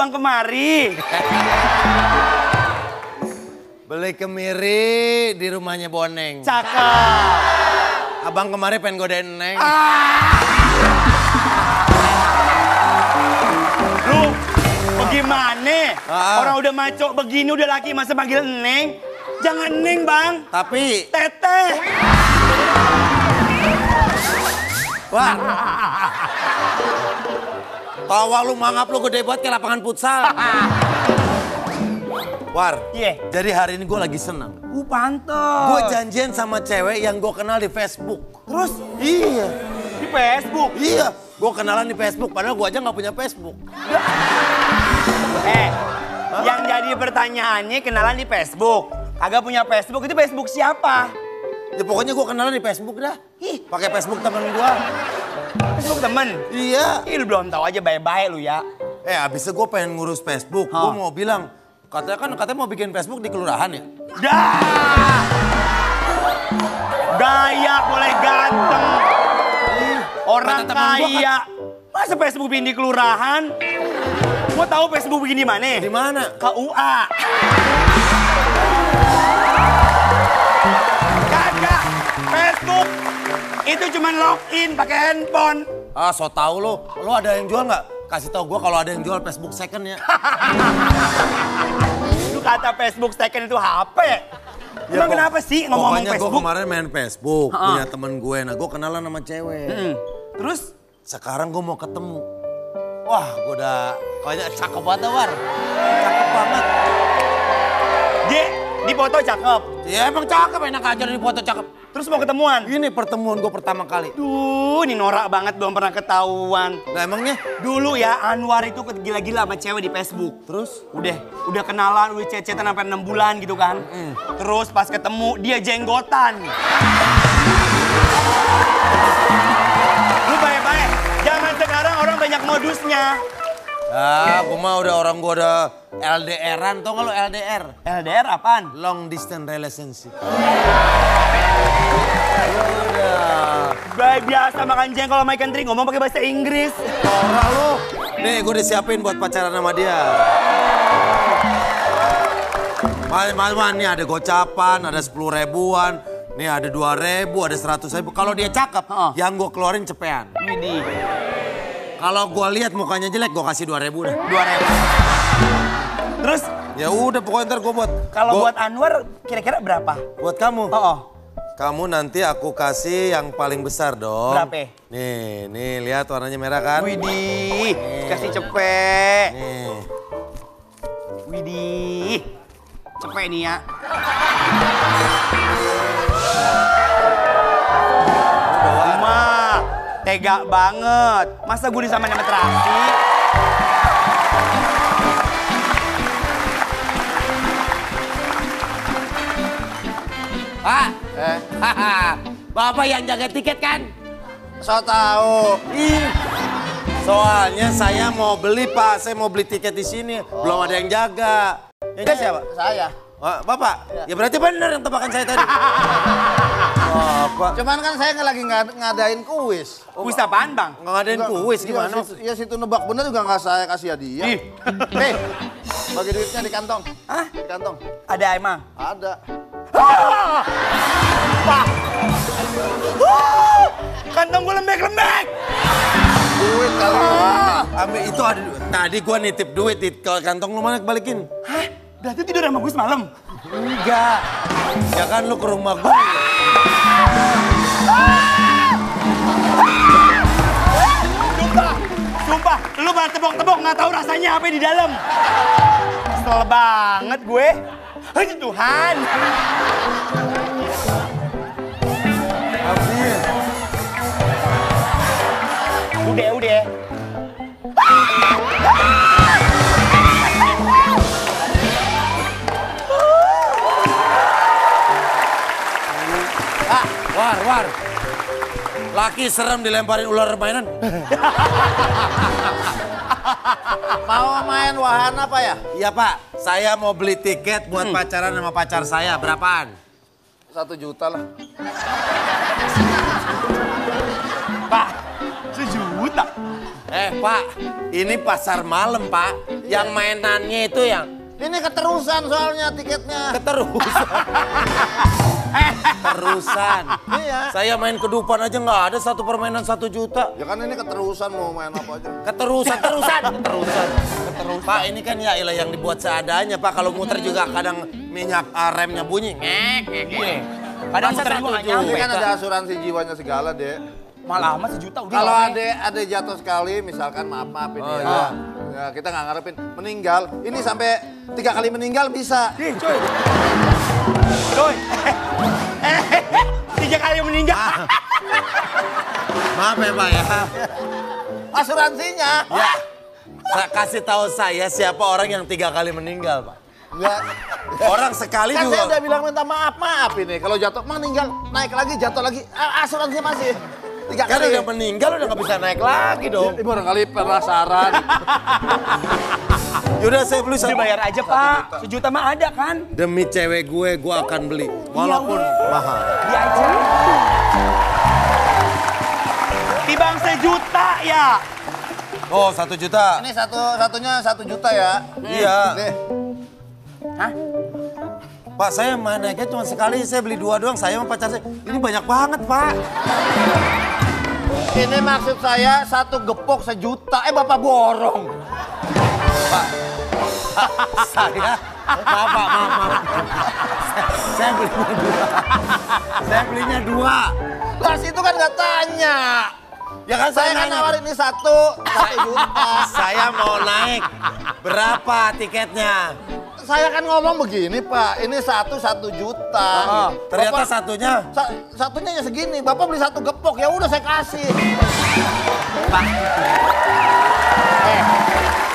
abang kemari? Beli kemiri di rumahnya Boneng. Cakep. Abang kemarin pengen godain Neng. Lu bagaimana? Ah. Orang udah maco begini udah laki masa panggil Neng? Jangan Neng bang. Tapi, Teteh. wah. Tawa lu mangap lu gede banget kayak lapangan futsal. War, Iya. jadi hari ini gue lagi senang. Uh pantes. Gue janjian sama cewek yang gue kenal di Facebook. Terus Iya, di Facebook. iya. Gue kenalan di Facebook, padahal gue aja nggak punya Facebook. Eh, yang jadi pertanyaannya kenalan di Facebook. Agak punya Facebook, itu Facebook siapa? Ya pokoknya gue kenalan di Facebook dah. Ih, Pakai Facebook temen gue. Facebook temen. Iya. Ih, lu belum tahu aja baik-baik lu ya. Eh abisnya gue pengen ngurus Facebook. Gue Hah. mau bilang, katanya kan katanya mau bikin Facebook di kelurahan ya. Dah! Gaya boleh ganteng. Orang Kata teman gua kan- kaya. Masa Facebook bikin di kelurahan? Mau tahu Facebook bikin di mana? Di mana? KUA. Facebook itu cuma login pakai handphone. Ah so tau lo, lo ada yang jual nggak? Kasih tau gue kalau ada yang jual Facebook second ya. Lu kata Facebook second itu HP. Emang pok- kenapa sih ngomong-ngomong Pokoknya gue Facebook? kemarin main Facebook, Ha-ha. punya temen gue. Nah gue kenalan sama cewek. Hmm. Terus Sekarang gue mau ketemu. Wah gue udah, kayaknya cakep banget War. Cakep banget. dia di foto cakep. Ya emang cakep, enak aja di foto cakep. Terus mau ketemuan. Ini pertemuan gue pertama kali. Duh, ini norak banget belum pernah ketahuan. Nah emangnya, Dulu ya Anwar itu gila-gila sama cewek di Facebook. terus? Udah, udah kenalan, udah cecetan sampai 6 bulan gitu kan. Terus pas ketemu dia jenggotan. Lu baik-baik. Zaman sekarang orang banyak modusnya. Ah, gue mah udah orang gue udah LDR-an, tau gak lo LDR? LDR apaan? Long distance relationship. Baik biasa makan jengkol sama ikan teri ngomong pakai bahasa Inggris. Norak lo. Nih gue disiapin buat pacaran sama dia. Mas, mas, mas, nih ada gocapan, ada 10 ribuan. Nih ada 2 ribu, ada 100 ribu. Kalau dia cakep, yang gue keluarin cepean. Widih, Kalau gue lihat mukanya jelek, gue kasih 2 ribu dah. dua ribu. Terus Ya udah pokoknya ntar gue buat. kalau gua- buat Anwar kira-kira berapa? buat kamu. Oh, oh. Kamu nanti aku kasih yang paling besar dong. Berapa? Nih, nih lihat warnanya merah kan? Widih, kasih cepet. Nih. Widih, cepet nih ya. Tega banget. Masa gue disamain sama terasi? Pak, Bapak yang jaga tiket kan? So tahu. Ih, soalnya saya mau beli Pak, saya mau beli tiket di sini, belum ada yang jaga. Yang jaga siapa? Saya. Wah, Bapak, ya berarti benar yang tebakan saya tadi. Bapak, Cuman kan saya nggak lagi ngad- ngadain kuis. Kuis apaan bang? nggak ngadain kuis Iya, gimana? situ- Ya situ nebak bener juga nggak saya kasih hadiah. Ih. Nih, bagi duitnya di kantong. Hah? Di kantong. Ada emang? Ada. Pak! Kantong gue lembek-lembek! Duit kali ini. Ambil itu ada tadi gua nitip duit di kantong lu mana balikin? Hah? Berarti tidur sama gue semalam? Enggak. Ya kan lu ke rumah gua. Sumpah, sumpah, lu pada tebok-tebok nggak tahu rasanya apa di dalam. Kesel banget gue. Hei Tuhan. Ambil. Laki serem dilemparin ular mainan. Mau main wahana apa ya? Iya pak, saya mau beli tiket buat pacaran sama pacar saya. Berapaan? Satu juta lah. Pak, sejuta. Pak, ini pasar malam, Pak. Yang mainannya itu yang Ini keterusan soalnya tiketnya. keterusan. Keterusan. Iya. Saya main kedupan aja nggak ada satu permainan satu juta. Ya kan ini keterusan mau main apa aja. Keterusan, terusan, keterusan. Keterusan. Pak, ini kan ya ilah yang dibuat seadanya, Pak. Kalau muter juga kadang minyak ah, remnya bunyi. Ngek, ngek, ngek. Kadang Masa muter satu juga nggak juta? nyampe. Ini kan ada asuransi jiwanya segala, Dek. Malah mas sejuta udah. Kalau ada ada jatuh sekali, misalkan maaf maaf ini Oh, ya. iya. Ya, kita nggak ngarepin meninggal. Ini sampai tiga kali meninggal bisa. Ih, coy. Coy. Eh, tiga kali meninggal. Maaf ya, Pak ya. Asuransinya. Ya, sa- kasih tahu saya siapa orang yang tiga kali meninggal, Pak. Enggak. Orang sekali Kan saya juga. udah bilang minta maaf maaf ini. Kalau jatuh meninggal naik lagi jatuh lagi. A- Asuransinya masih tiga Kan kali. udah meninggal udah nggak bisa naik lagi dong. Ini barangkali penasaran. Yaudah saya beli satu. Dibayar aja pak. Sejuta mah ada kan? Demi cewek gue, gue akan beli. Walaupun mahal. Dia aja. Tibang sejuta ya. Oh, satu juta. ini satu satunya satu juta ya. Iya. Nih. Hah? Pak, saya main naiknya cuma sekali, saya beli dua doang, saya sama pacar saya. Ini banyak banget, Pak. Ini maksud saya satu gepok sejuta. Eh bapak borong. Saya, maaf, Pak, maaf, maaf. Saya, saya belinya dua. Saya belinya dua. Lah situ kan nggak tanya. Ya kan Saya kan nanya. nawarin ini satu, satu juta. Saya mau naik. Berapa tiketnya? Saya kan ngomong begini Pak, ini satu satu juta. Ternyata Bapak- satunya Sa- satunya ya segini, Bapak beli satu gepok, ya udah saya kasih. Eh,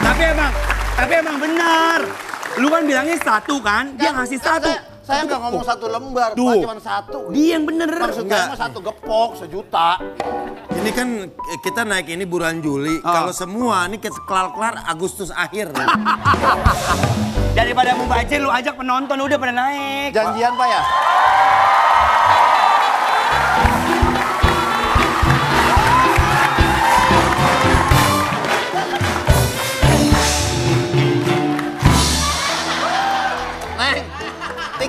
tapi emang, tapi emang benar. Lu kan bilangnya satu kan? Dia ngasih satu. Saya, nggak ngomong satu lembar, Pak, cuma satu. Dia yang bener. Maksud Enggak. saya mah satu gepok sejuta. ini kan eh, kita naik ini bulan Juli. Kalau semua ini kelar-kelar Agustus akhir. Daripada mau bajir lu ajak penonton udah pada naik. Janjian Pak ya?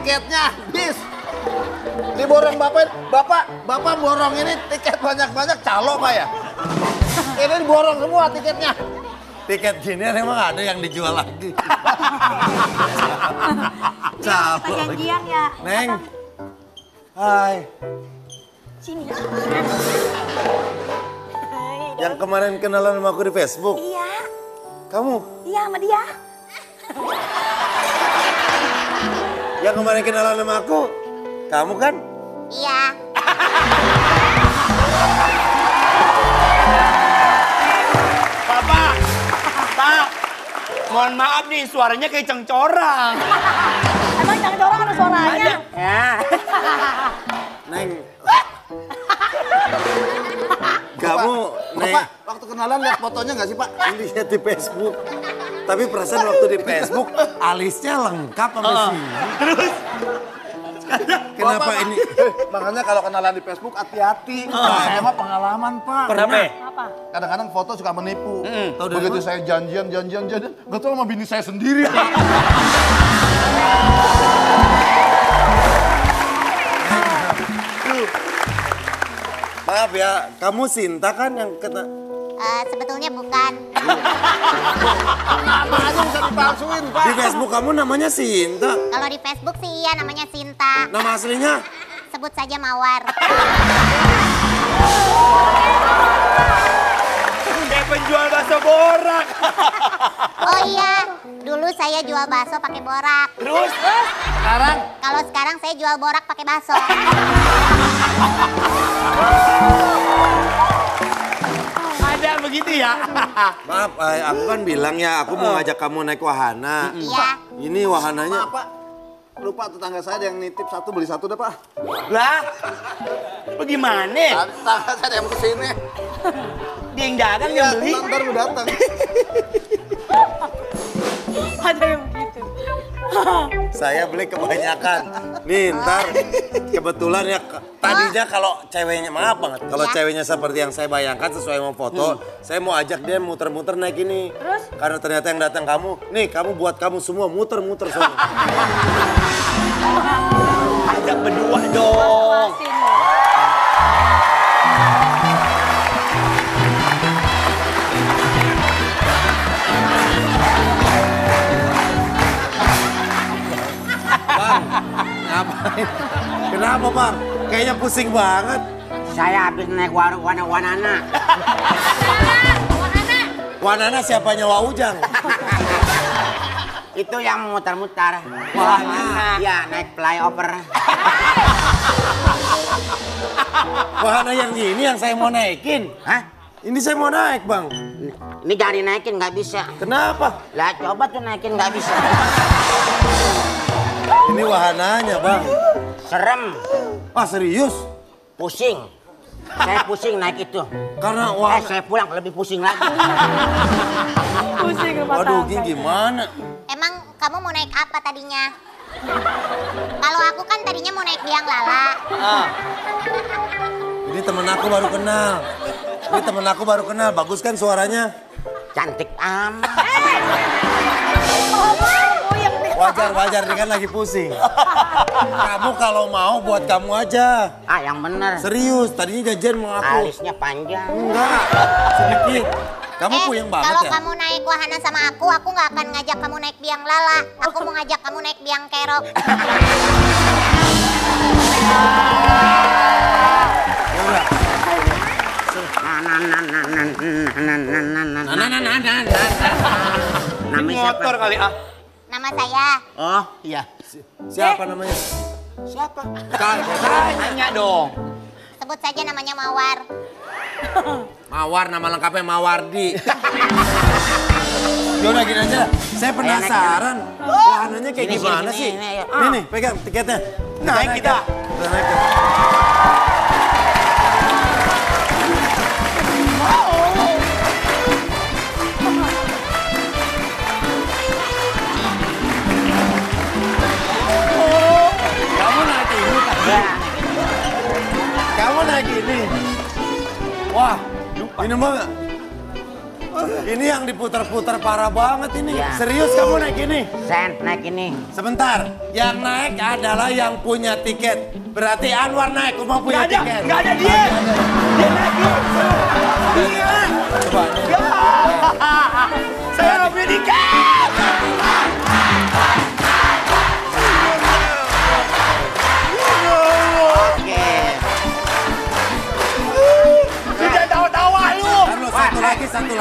Tiketnya habis. Diborong bapak, bapak, bapak borong ini tiket banyak-banyak calo pak ya? Ini diborong semua tiketnya. Tiket gini emang ada yang dijual lagi. Capek. janjian ya? Neng. Hai. Sini. Yang kemarin kenalan sama aku di Facebook. Iya, Kamu iya sama dia. Yang kemarin kenalan sama aku. Kamu kan? Iya. Bapak, Pak, mohon maaf nih suaranya kayak cengcorang. Emang jangan dorong ada suaranya. Ya. Neng. Kamu, Neng. Bapak, waktu kenalan lihat fotonya nggak sih Pak? Lihat di Facebook. Tapi perasaan waktu di Facebook alisnya lengkap sama sini. Terus Kenapa Bapak, ini? Makanya kalau kenalan di Facebook hati-hati. Saya mah pengalaman Pak. Kenapa? Apa? Kadang-kadang foto suka menipu. Tahu dari Begitu saya janjian, janjian, janjian. Gak tau sama bini saya sendiri. Maaf ya, kamu Sinta kan yang kena... Eh, sebetulnya bukan. Nama aja bisa dipalsuin Pak. Di Facebook kamu namanya Sinta. Kalau di Facebook sih iya namanya Sinta. Nama aslinya? Sebut saja Mawar. kayak penjual bakso borak. Oh iya, dulu saya jual bakso pakai borak. Terus Sekarang Kalau sekarang saya jual borak pakai bakso. begitu ya? Maaf, eh, aku kan bilang ya, aku mau ngajak kamu naik wahana. Iya. Ini wahananya. maaf Pak. Lupa tetangga saya ada yang nitip satu beli satu dah Pak. lah, bagaimana? Tetangga saya ada yang ke sini. Dia yang dagang yang beli. ntar lu datang. Ada yang begitu. Saya beli kebanyakan. Nih, ntar kebetulan ya Tadinya kalau ceweknya maaf banget, kalau Ya. ceweknya seperti yang saya bayangkan sesuai mau foto, saya mau ajak dia muter-muter naik ini. Terus? Karena ternyata yang datang kamu, nih kamu buat kamu semua muter-muter semua. Ajak berdua dong. Puasin. bang, ngapain? Kenapa bang? Kayaknya pusing banget. Saya habis naik warung wana-wanana. Wanana siapanya Wa Ujang? Itu yang muter-muter. Wahana. Ya, naik flyover. Wahana yang ini yang saya mau naikin. Hah? Ini saya mau naik bang. Ini jangan dinaikin, nggak bisa. Kenapa? Lah, coba tuh naikin, nggak bisa. Ini wahananya bang. Serem, Ah serius? pusing. Saya pusing naik itu. Karena Eh, wahana. saya pulang lebih pusing lagi. Pusing rumah Waduh, tangga. Gi, gimana? Emang kamu mau naik apa tadinya? Kalau aku kan tadinya mau naik biang lala. Ini temen aku baru kenal. Ini temen aku baru kenal. Bagus kan suaranya? Cantik amat. Wajar, wajar. Ini kan lagi pusing. Kamu kalau mau buat kamu aja. Ah, yang benar. Serius, tadinya janjian mau aku. Alisnya panjang. Enggak, sedikit. Kamu eh, yang banget kalau ya? kamu naik wahana sama aku, aku nggak akan ngajak kamu naik biang lala. Aku mau ngajak kamu naik biang kerok. Ini motor kali ah. Nama saya Oh, iya. Siapa namanya? Siapa? Tanya dong. sebut saja namanya Mawar. Mawar, nama lengkapnya Mawardi. Yaudah gini aja, saya penasaran. Wahananya kayak Sini, gimana sih? ayo. Nih nih, pegang tiketnya. Naik kita. Udah naik Kamu. Wah, ini mah ini yang diputar-putar parah banget ini. Ya. Serius kamu naik ini? sen naik ini. Sebentar, yang naik adalah yang punya tiket. Berarti Anwar naik, cuma punya Nggak ada, tiket. nggak ada dia. Dia naik dulu.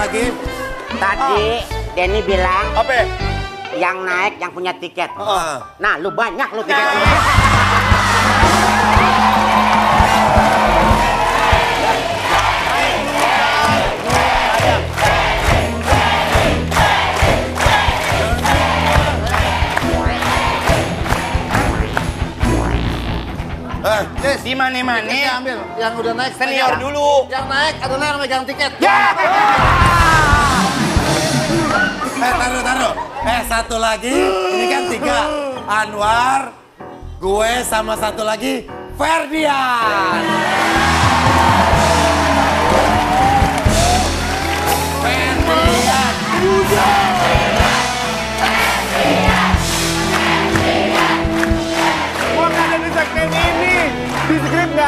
Lagi. Tadi Denny bilang Apa? yang naik yang punya tiket. Ah. Nah, lu banyak lu tiketnya. Eh, Nis, Di mana-mana. tiketnya ambil. Yang udah naik Senior pegang. dulu. Yang naik adalah yang megang tiket. Ya. eh taruh, taruh. Eh, satu lagi. Ini kan tiga. Anwar, gue sama satu lagi. Ferdian.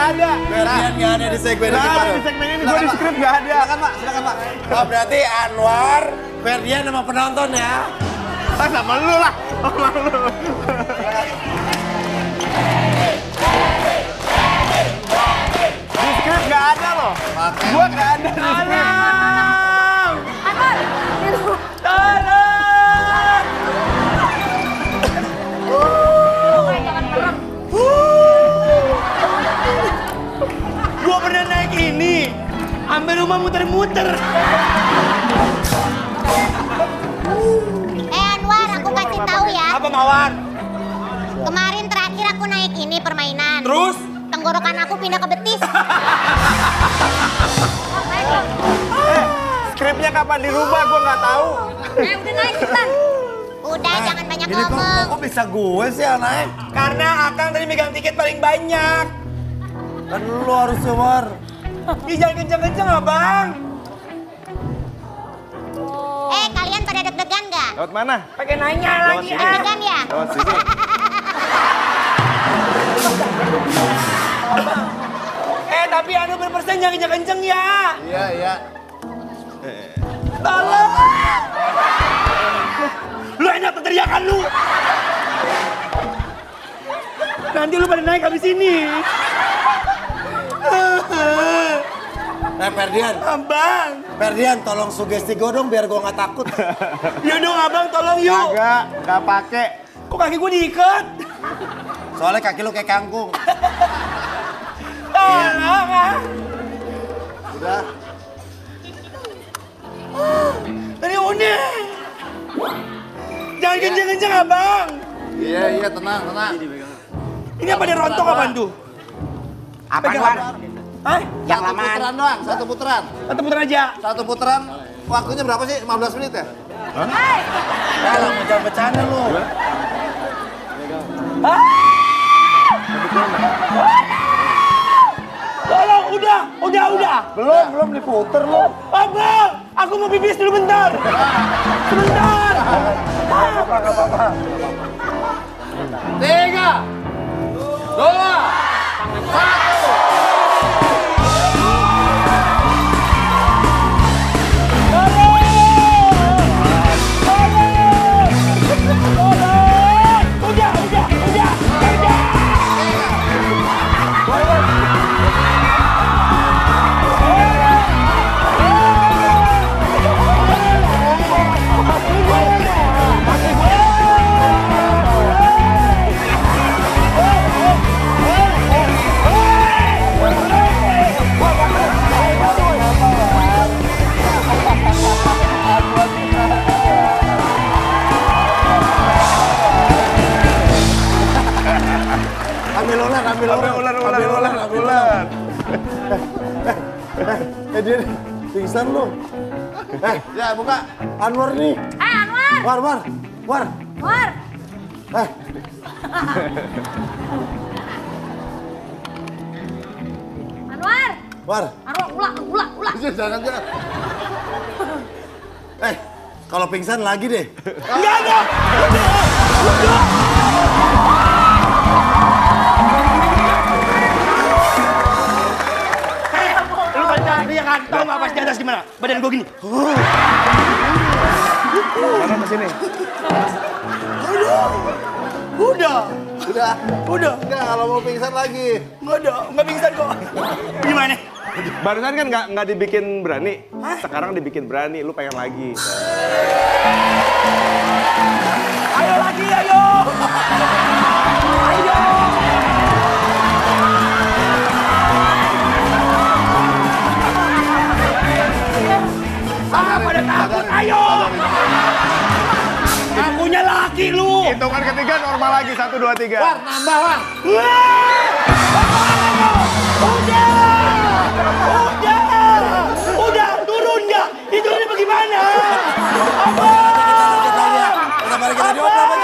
Ada. Ferdian nggak ada di segmen ini. Nah, Pak. di segmen ini gua di skrip nggak ada. Silakan Pak, silakan Pak. Oh, berarti Anwar, Ferdian sama penonton ya. Ah, sama lu lah. Sama lu. Di skrip nggak ada loh. Gua nggak ada di skrip. Anwar, di lu- Tolong. Sampai rumah muter-muter. Eh Anwar, aku kasih tahu ya. Apa mawar? Kemarin terakhir aku naik ini permainan. Terus? Tenggorokan aku pindah ke betis. Skripnya kapan dirubah gua nggak tahu. Eh, udah naik cepetan. Udah, jangan banyak Ini kok, ngomong. kok bisa gue sih yang naik? Karena Akang tadi megang tiket paling banyak. Kan lu harusnya war. Ih, jangan kenceng-kenceng abang. Eh, kalian pada deg-degan nggak? Lewat mana? Pakai nanya Lewat lagi sini. Deg-degan ya? Lewat sini. Eh, tapi anu berpersen jangan kenceng-kenceng ya. Iya, iya. Tolong. Lu enak teriakan lu. Nanti lu pada naik habis ini. Eh Ferdian, Abang. Ferdian tolong sugesti gue dong biar gue nggak takut. Yuk dong abang tolong yuk. Kagak, nggak pakai. Kok kaki gue diikat? Soalnya kaki lu kayak kangkung. Tolong ah. Udah. Tadi udah. Jangan kenceng-kenceng abang. Iya, iya, tenang, tenang. Ini apa ada rontok apaan tuh? Apa? Hah? Yang Satu putaran doang, satu putaran. Satu putaran aja. Satu putaran, waktunya berapa sih? 15 menit ya? Ya lah mau jangan bercanda lu. Tolong, udah, udah, udah. Belum, belum diputer lu. Abang, aku mau pipis dulu bentar. Sebentar. Tiga, pingsan lu. Eh, Ya, buka. Anwar nih. Eh, Anwar. War, war, war. War. Eh, Anwar. war. Anwar, ulah, ulah, ulah. Jangan, jangan. Eh, kalau pingsan lagi deh. Enggak ada. Lu kan tau nggak pas di atas gimana? Badan gue gini. Mana ke sini? Udah, Udah. udah. Enggak, kalau mau pingsan lagi. Nggak ada, nggak pingsan kok. Gimana? Barusan kan nggak nggak dibikin berani. Sekarang dibikin berani. Lu pengen lagi. Ayo lagi. Ayo. ketiga normal lagi. Satu, dua, tiga. War, nambah, War. Udah! Udah! Udah, turun nggak? ini bagaimana? Apa? Kita balik kita diobrol.